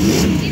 Yeah.